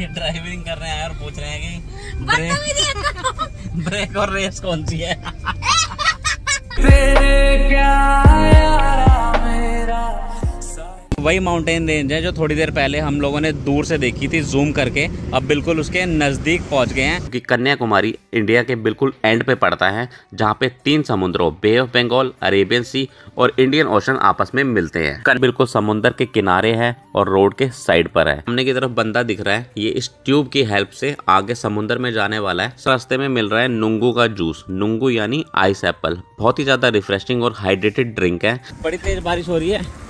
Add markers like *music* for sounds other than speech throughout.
ये ड्राइविंग कर रहे हैं और पूछ रहे हैं कि ब्रेक ब्रेक *laughs* और रेस कौन सी है? वही माउंटेन रेंज है जो थोड़ी देर पहले हम लोगों ने दूर से देखी थी जूम करके। अब बिल्कुल उसके नज़दीक पहुँच गए हैं। कि कन्याकुमारी इंडिया के बिल्कुल एंड पे पड़ता है जहाँ पे तीन समुद्रों Bay of Bengal Arabian Sea और इंडियन ओशन आपस में मिलते हैं। कन बिल्कुल समुद्र के किनारे है और रोड के साइड पर है। सामने की तरफ़ बंदा दिख रहा है ये इस ट्यूब की हेल्प से आगे समुद्र में जाने वाला है। रास्ते में मिल रहा है नुंगू का जूस नुंगू यानी आइस एप्पल बहुत ही ज़्यादा रिफ्रेशिंग और हाइड्रेटेड ड्रिंक है। बड़ी तेज बारिश हो रही है।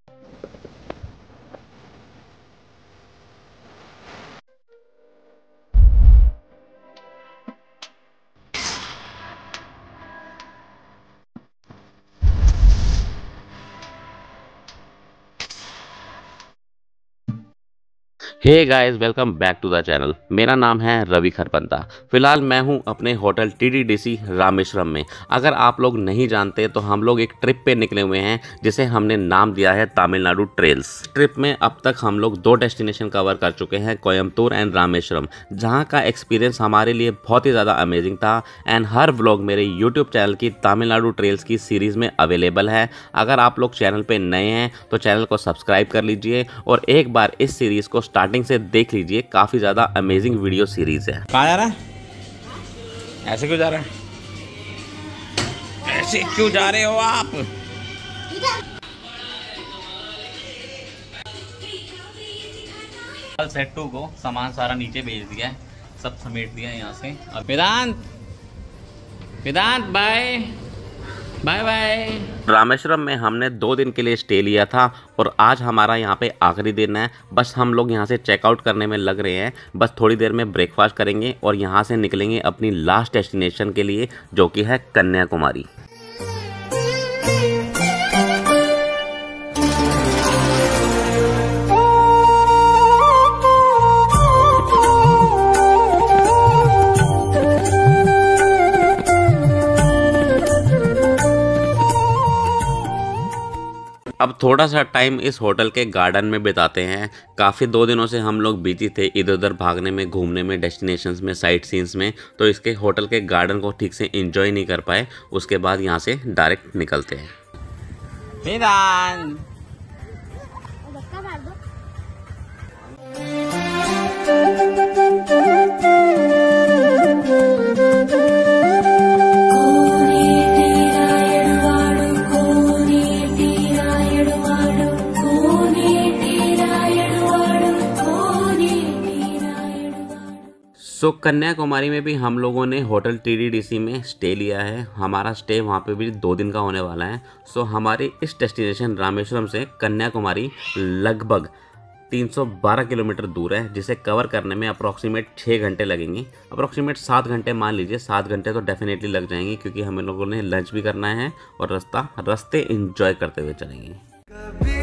Hey guys welcome back to the channel मेरा नाम है रवि खरपंता। फ़िलहाल मैं हूँ अपने होटल टीडीडीसी रामेश्वरम में। अगर आप लोग नहीं जानते तो हम लोग एक ट्रिप पे निकले हुए हैं, जिसे हमने नाम दिया है तमिलनाडु ट्रेल्स ट्रिप में अब तक हम लोग दो डेस्टिनेशन कवर कर चुके हैं कोयम्बतूर एंड रामेश्वरम। जहाँ का एक्सपीरियंस हमारे लिए बहुत ही ज़्यादा अमेजिंग था एंड हर व्लॉग मेरे यूट्यूब चैनल की तमिलनाडु ट्रेल्स की सीरीज़ में अवेलेबल है। अगर आप लोग चैनल पर नए हैं तो चैनल को सब्सक्राइब कर लीजिए, और एक बार इस सीरीज़ को स्टार्टिंग से देख लीजिए काफ़ी ज़्यादा अमेजिंग वीडियो सीरीज़ है। कहाँ जा रहा है? ऐसे क्यों जा रहा है? ऐसे क्यों जा रहे हो आप? कल सेट टू को सामान सारा नीचे भेज दिया है सब समेट दिया है यहाँ से। Vedant Vedant bye bye bye Rameswaram में हमने दो दिन के लिए स्टे लिया था और आज हमारा यहाँ पे आखिरी दिन है। बस हम लोग यहाँ से चेकआउट करने में लग रहे हैं। बस थोड़ी देर में ब्रेकफास्ट करेंगे और यहाँ से निकलेंगे अपनी लास्ट डेस्टिनेशन के लिए, जो कि है कन्याकुमारी। अब थोड़ा सा टाइम इस होटल के गार्डन में बिताते हैं। काफ़ी दो दिनों से हम लोग बिज़ी थे इधर उधर भागने में घूमने में डेस्टिनेशंस में साइट सीन्स में तो इसके होटल के गार्डन को ठीक से एंजॉय नहीं कर पाए। उसके बाद यहाँ से डायरेक्ट निकलते हैं। धक्का सो कन्याकुमारी में भी हम लोगों ने होटल टीडीडीसी में स्टे लिया है। हमारा स्टे वहाँ पे भी दो दिन का होने वाला है। सो so, हमारी इस डेस्टिनेशन रामेश्वरम से कन्याकुमारी लगभग 312 किलोमीटर दूर है जिसे कवर करने में अप्रॉक्सीमेट छः घंटे लगेंगे। अप्रॉक्सीमेट सात घंटे मान लीजिए सात घंटे तो डेफिनेटली लग जाएँगे क्योंकि हम लोगों ने लंच भी करना है और रास्ता रास्ते इंजॉय करते हुए चलेंगे।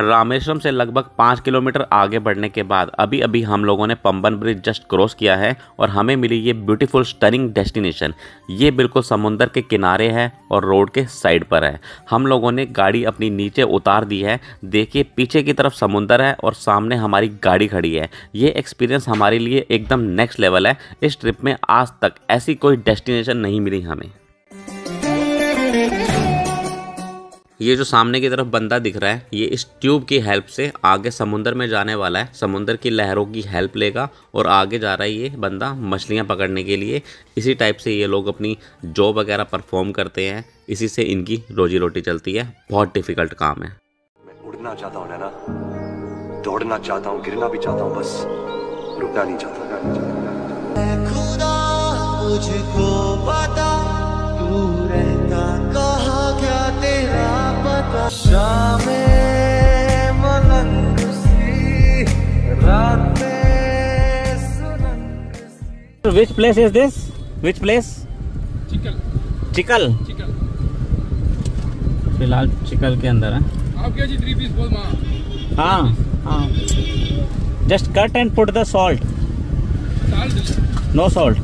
रामेश्वरम से लगभग पाँच किलोमीटर आगे बढ़ने के बाद अभी अभी हम लोगों ने पंबन ब्रिज जस्ट क्रॉस किया है और हमें मिली ये ब्यूटीफुल स्टनिंग डेस्टिनेशन। ये बिल्कुल समुंदर के किनारे है और रोड के साइड पर है। हम लोगों ने गाड़ी अपनी नीचे उतार दी है। देखिए, पीछे की तरफ़ समुंदर है और सामने हमारी गाड़ी खड़ी है। ये एक्सपीरियंस हमारे लिए एकदम नेक्स्ट लेवल है। इस ट्रिप में आज तक ऐसी कोई डेस्टिनेशन नहीं मिली हमें। ये जो सामने की तरफ़ बंदा दिख रहा है ये इस ट्यूब की हेल्प से आगे समुंदर में जाने वाला है। समुंदर की लहरों की हेल्प लेगा और आगे जा रहा है ये बंदा मछलियाँ पकड़ने के लिए। इसी टाइप से ये लोग अपनी जॉब वगैरह परफॉर्म करते हैं। इसी से इनकी रोजी रोटी चलती है। बहुत डिफ़िकल्ट काम है। मैं उड़ना चाहता हूँ नैना। दौड़ना चाहता हूँ गिरना भी चाहता हूँ बस रुकना नहीं चाहता मुझको पता शामे मलंग सी रातें सुरंग सी। Which place is this which place Chikal. Chikal. फ़िलहाल चिकल के अंदर है। हाँ हाँ। Just cut and put the salt no salt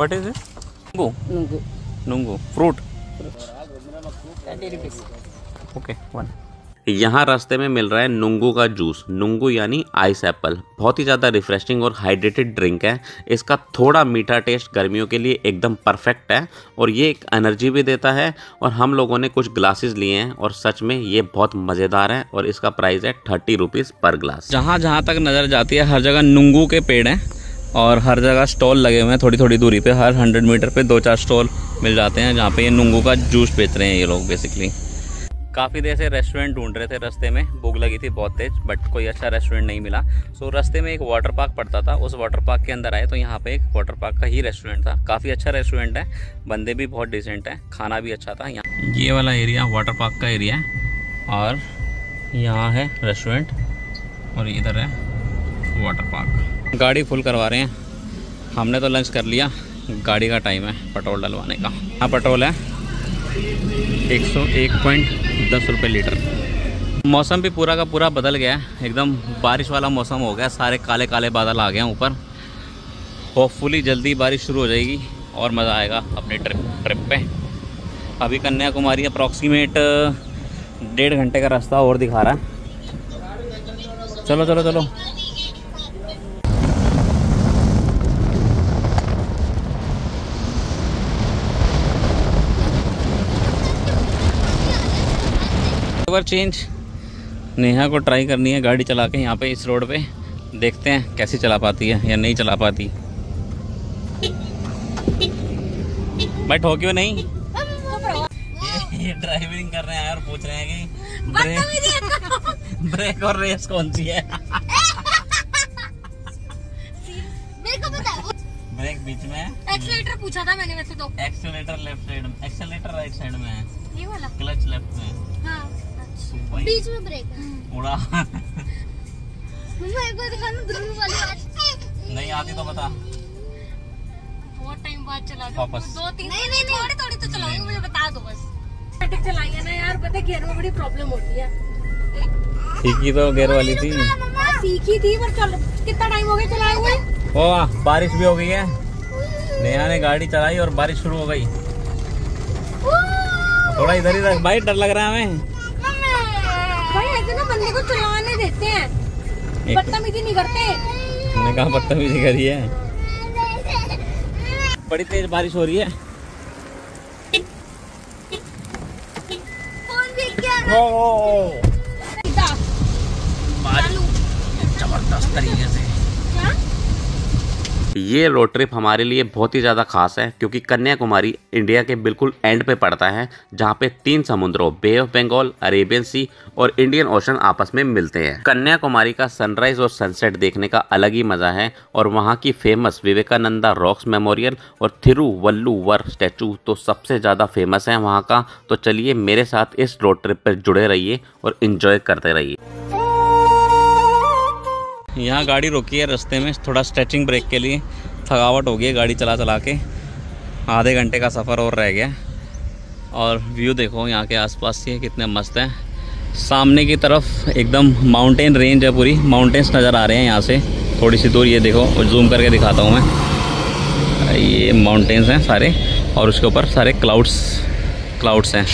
What is this? Nungu. Nungu. Nungu. Fruit. 30 rupees. Okay, one. यहाँ रास्ते में मिल रहा है नुंगू का जूस नुंगू यानी आइस एप्पल बहुत ही ज़्यादा रिफ्रेशिंग और हाइड्रेटेड ड्रिंक है इसका थोड़ा मीठा टेस्ट गर्मियों के लिए एकदम परफेक्ट है और ये एक एनर्जी भी देता है और हम लोगों ने कुछ ग्लासेस लिए हैं और सच में ये बहुत मज़ेदार है और इसका प्राइस है थर्टी रुपीज़ पर ग्लास जहाँ जहाँ तक नज़र जाती है हर जगह नुंगू के पेड़ हैं और हर जगह स्टॉल लगे हुए हैं थोड़ी थोड़ी दूरी पे। हर हंड्रेड मीटर पे दो चार स्टॉल मिल जाते हैं जहाँ पे ये नुंगू का जूस बेच रहे हैं ये लोग बेसिकली काफ़ी देर से रेस्टोरेंट ढूंढ रहे थे रास्ते में। भूख लगी थी बहुत तेज बट कोई अच्छा रेस्टोरेंट नहीं मिला। सो रास्ते में एक वाटर पार्क पड़ता था। उस वाटर पार्क के अंदर आए तो यहाँ पे एक वाटर पार्क का ही रेस्टोरेंट था। काफ़ी अच्छा रेस्टोरेंट है। बंदे भी बहुत डिसेंट हैं। खाना भी अच्छा था यहाँ। ये वाला एरिया वाटर पार्क का एरिया है। और यहाँ है रेस्टोरेंट और इधर है वाटर पार्क गाड़ी फुल करवा रहे हैं। हमने तो लंच कर लिया। गाड़ी का टाइम है पेट्रोल डलवाने का। हाँ पेट्रोल है। एक सौ एक पॉइंट दस रुपये लीटर। मौसम भी पूरा का पूरा बदल गया है। एकदम बारिश वाला मौसम हो गया। सारे काले काले बादल आ गए हैं ऊपर। होपफुली जल्दी बारिश शुरू हो जाएगी और मज़ा आएगा अपने ट्रिप ट्रिप पे। अभी कन्याकुमारी अप्रॉक्सीमेट डेढ़ घंटे का रास्ता और दिखा रहा है। चलो चलो चलो। ओवर चेंज नेहा को ट्राई करनी है गाड़ी चला के यहाँ पे इस रोड पे। देखते हैं कैसे चला पाती है या नहीं चला पाती। भाई ठोक्यो नहीं? ये, ड्राइविंग कर रहे हैं और पूछ रहे हैं कि ब्रेक ब्रेक और रेस कौन सी है? मेरे को पता है। ब्रेक बीच में। है एक्सीलेटर पूछा था मैंने वैसे तो। एक्सेलेटर लेफ़्ट साइड में एक्सेलेटर राइट साइड में है। ये वाला। क्लच लेफ़्ट में। हाँ। बीच में ब्रेक उड़ा। मम्मा एक बार दिखाना दोनों वाली बात। नहीं आती तो बता। बहुत टाइम बाद चला वापस। दो तीन नहीं नहीं थोड़ी थोड़ी तो चलाऊँगी मुझे बता दो बस। ऑटोमेटिक चलाई है ना यार पता है गियर में बड़ी प्रॉब्लम होती है। ठीक ही तो गेयर वाली थी। सीखी थी पर चल कितना टाइम हो गया चलाए हुए? ओ वाह, बारिश भी हो गई है। नेहा ने गाड़ी चलाई और बारिश शुरू हो गई। थोड़ा इधर ही रख भाई डर लग रहा है हमें। बंदे को चलाने देते हैं। बदतमीजी नहीं करते। हमने कहा बदतमीजी करी है। बड़ी तेज बारिश हो रही है। ज़बरदस्त तरीके से। ये रोड ट्रिप हमारे लिए बहुत ही ज़्यादा खास है, क्योंकि कन्याकुमारी इंडिया के बिल्कुल एंड पे पड़ता है, जहाँ पे तीन समुद्रों Bay of Bengal Arabian Sea और इंडियन ओशन आपस में मिलते हैं। कन्याकुमारी का सनराइज और सनसेट देखने का अलग ही मज़ा है, और वहाँ की फ़ेमस विवेकानंदा रॉक्स मेमोरियल और थिरुवल्लुवर स्टैचू तो सबसे ज़्यादा फ़ेमस है वहाँ का। तो चलिए मेरे साथ इस रोड ट्रिप पर जुड़े रहिए और इन्जॉय करते रहिए। यहाँ गाड़ी रुकी है रास्ते में, थोड़ा स्ट्रेचिंग ब्रेक के लिए। थकावट हो गई है गाड़ी चला चला के। आधे घंटे का सफ़र और रह गया। और व्यू देखो यहाँ के आसपास ये कितने मस्त हैं। सामने की तरफ़ एकदम माउंटेन रेंज है पूरी। माउंटेन्स नज़र आ रहे हैं यहाँ से। थोड़ी सी दूर ये देखो जूम करके दिखाता हूँ मैं। ये माउंटेन्स हैं सारे, और उसके ऊपर सारे क्लाउड्स क्लाउड्स हैं।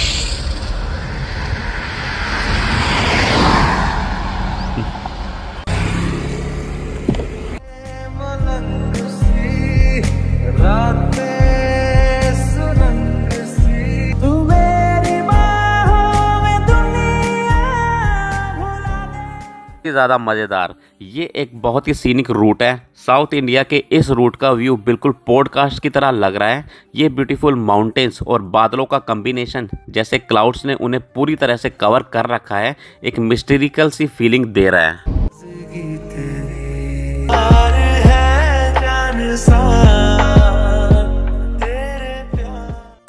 ज़्यादा मज़ेदार। ये एक बहुत ही सीनिक रूट है। साउथ इंडिया के इस रूट का व्यू बिल्कुल पॉडकास्ट की तरह लग रहा है। ये ब्यूटीफुल माउंटेन्स और बादलों का कम्बिनेशन जैसे क्लाउड्स ने उन्हें पूरी तरह से कवर कर रखा है, एक मिस्टेरिकल सी फीलिंग दे रहा है।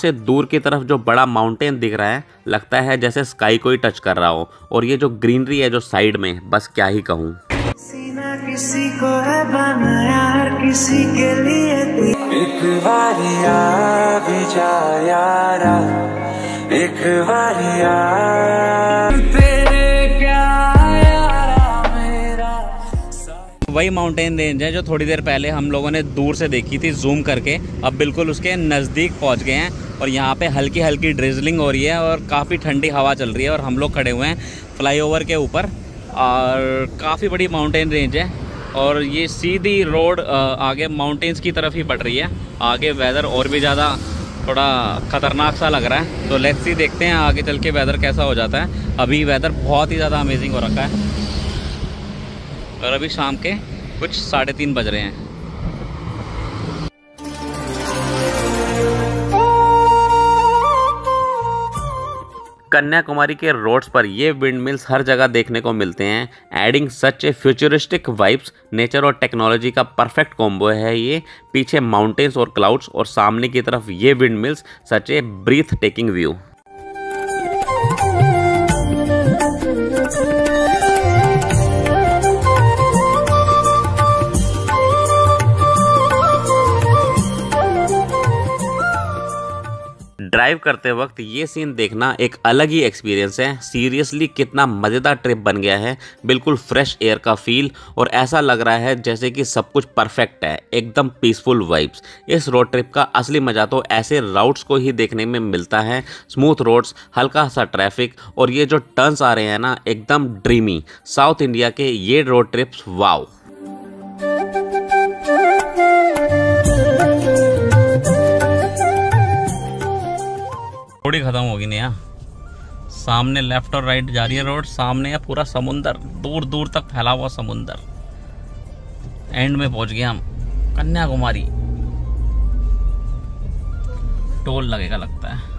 सा दूर की तरफ़ जो बड़ा माउंटेन दिख रहा है लगता है जैसे स्काई को ही टच कर रहा हो और ये जो ग्रीनरी है जो साइड में बस क्या ही कहूँ किसी को है बनाया हर किसी के लिए। एक बारिया भी जा यारा एक वही माउंटेन रेंज है जो थोड़ी देर पहले हम लोगों ने दूर से देखी थी जूम करके। अब बिल्कुल उसके नज़दीक पहुँच गए हैं और यहाँ पे हल्की हल्की ड्रिजलिंग हो रही है और काफ़ी ठंडी हवा चल रही है और हम लोग खड़े हुए हैं फ्लाईओवर के ऊपर। और काफ़ी बड़ी माउंटेन रेंज है और ये सीधी रोड आगे माउंटेन्स की तरफ़ ही बढ़ रही है। आगे वेदर और भी ज़्यादा थोड़ा ख़तरनाक सा लग रहा है। तो लेट्स ही देखते हैं आगे चल के वेदर कैसा हो जाता है। अभी वेदर बहुत ही ज़्यादा अमेजिंग हो रखा है। और अभी शाम के कुछ साढ़े तीन बज रहे हैं। कन्याकुमारी के रोड्स पर ये विंड मिल्स हर जगह देखने को मिलते हैं। Adding such a futuristic vibes nature और टेक्नोलॉजी का परफेक्ट कॉम्बो है ये। पीछे माउंटेन्स और क्लाउड्स और सामने की तरफ़ ये wind mills such a breathtaking view drive करते वक्त ये सीन देखना एक अलग ही एक्सपीरियंस है। सीरियसली कितना मज़ेदार ट्रिप बन गया है। बिल्कुल फ्रेश एयर का फील और ऐसा लग रहा है जैसे कि सब कुछ परफेक्ट है। एकदम पीसफुल वाइब्स इस रोड ट्रिप का असली मज़ा तो ऐसे राउट्स को ही देखने में मिलता है। स्मूथ रोड्स हल्का सा ट्रैफ़िक और ये जो टर्न्स आ रहे हैं ना, एकदम ड्रीमी साउथ इंडिया के ये रोड ट्रिप्स वाव ही ख़त्म होगी नया सामने लेफ़्ट और राइट जा रही है रोड सामने है पूरा समुंदर। दूर दूर तक फैला हुआ समुंदर। एंड में पहुँच गया हम। कन्याकुमारी। टोल लगेगा लगता है।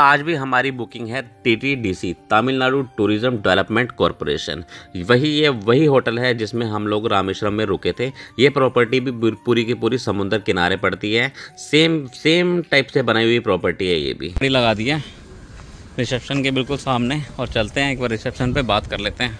आज भी हमारी बुकिंग है TTDC Tamil Nadu tourism development corporation वही ये, वही होटल है जिसमें हम लोग रामेश्वरम में रुके थे। ये प्रॉपर्टी भी पूरी- की पूरी समुद्र किनारे पड़ती है। सेम सेम टाइप से बनाई हुई प्रॉपर्टी है ये भी। लगा दिया। रिसेप्शन के बिल्कुल सामने और चलते हैं, एक बार रिसेप्शन पे बात कर लेते हैं।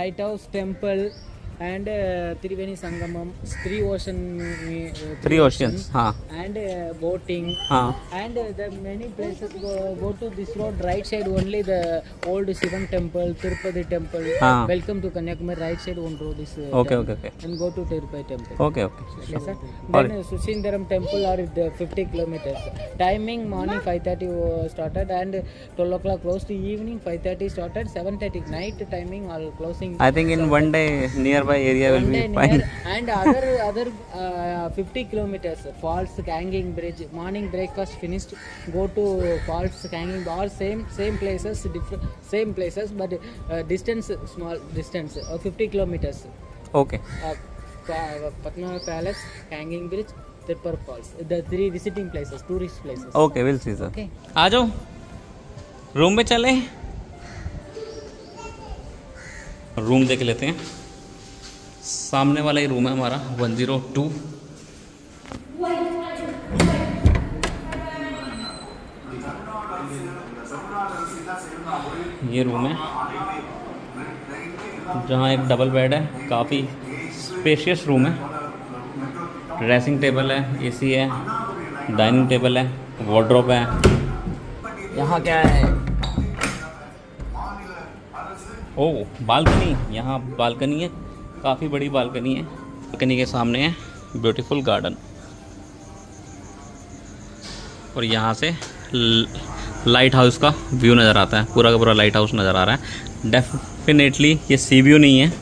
Lighthouse temple and uh, Triveni Sangamam, three ocean, uh, three, three oceans, huh. and uh, boating, huh. and uh, the many places go, go to this road. Right side only the old Sivan temple, Tirupati temple. Huh. Welcome to Kanyakumari. Right side one road. Uh, okay, okay, okay. And go to Tirupati temple. Okay, okay. Sure. Yes, sir. Then uh, Sushindaram temple are the 50 kilometers. Timing morning 5:30 uh, started and 12 o'clock closed. Evening 5:30 started. 7:30 night timing all closing. I think in one day near area will One be day fine and other other uh, 50 kilometers falls hanging bridge morning breakfast finished go to falls hanging all same same places different same places but uh, distance small distance uh, 50 kilometers okay uh, Patna Palace hanging bridge Tirupur Falls the three visiting places tourist places okay will see sir okay आ जाओ room में चले room देख लेते हैं सामने वाला ही room है हमारा वन ज़ीरो टू ये रूम है, जहाँ एक डबल बेड है, काफ़ी स्पेशियस रूम है। ड्रेसिंग टेबल है एसी है डाइनिंग टेबल है वार्ड्रोब है। यहाँ क्या है? ओ बालकनी यहाँ बालकनी है। काफ़ी बड़ी बालकनी है। बालकनी के सामने है। ब्यूटीफुल गार्डन और यहाँ से लाइट हाउस का व्यू नज़र आता है। पूरा का पूरा लाइट हाउस नज़र आ रहा है। डेफिनेटली ये सी व्यू नहीं है।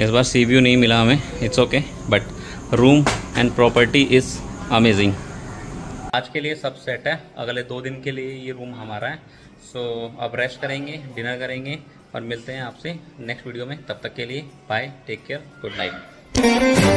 इस बार सी व्यू नहीं मिला हमें। It's okay but room and property is amazing आज के लिए सब सेट है। अगले दो दिन के लिए ये रूम हमारा है। सो so, अब रेस्ट करेंगे डिनर करेंगे। और मिलते हैं आपसे नेक्स्ट वीडियो में। तब तक के लिए bye take care good night